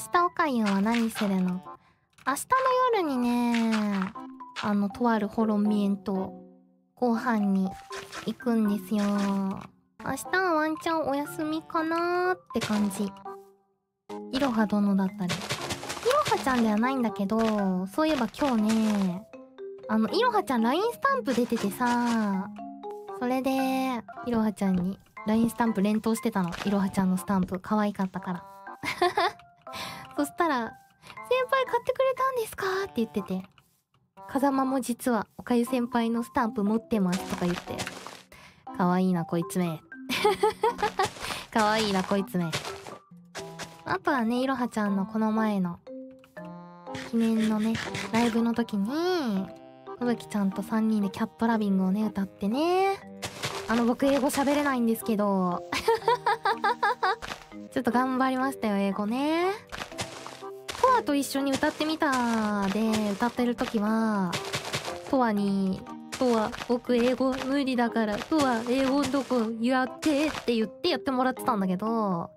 日おかゆは何するの？明日の夜にねあのとあるホロミエンとご飯に行くんですよ。明日はワンチャンお休みかなーって感じ。いろは殿だったり？いろはちゃんではないんだけどそういえば今日ねあのいろはちゃん LINE スタンプ出ててさそれでいろはちゃんに LINE スタンプ連投してたの。いろはちゃんのスタンプ。可愛かったから。そしたら「先輩買ってくれたんですか?」って言ってて風間も実はおかゆ先輩のスタンプ持ってますとか言って可愛いなこいつめ 可愛いなこいつめあとはねいろはちゃんのこの前の記念のねライブの時にふぶきちゃんと3人でキャットラビングをね歌ってね。あの僕英語喋れないんですけど。ちょっと頑張りましたよ英語ね。と一緒に歌ってみたで歌ってる時はトアに「トア僕英語無理だからトア英語どこやって」って言ってやってもらってたんだけど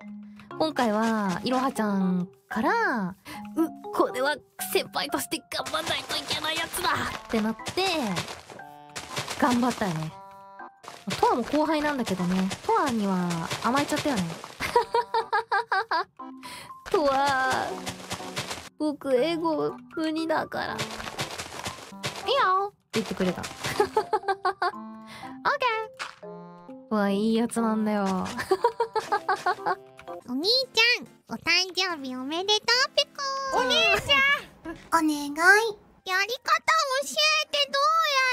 今回はいろはちゃんから「うこれは先輩として頑張んないといけないやつだ!」ってなって頑張ったよねトアも後輩なんだけどねトアには甘えちゃったよね トア僕英語無理だから。いいよ。って言ってくれた。オッケーうわいいやつなんだよ。お兄ちゃん、お誕生日おめでとうピコお兄ちゃん。お願い。やり方教えてどうや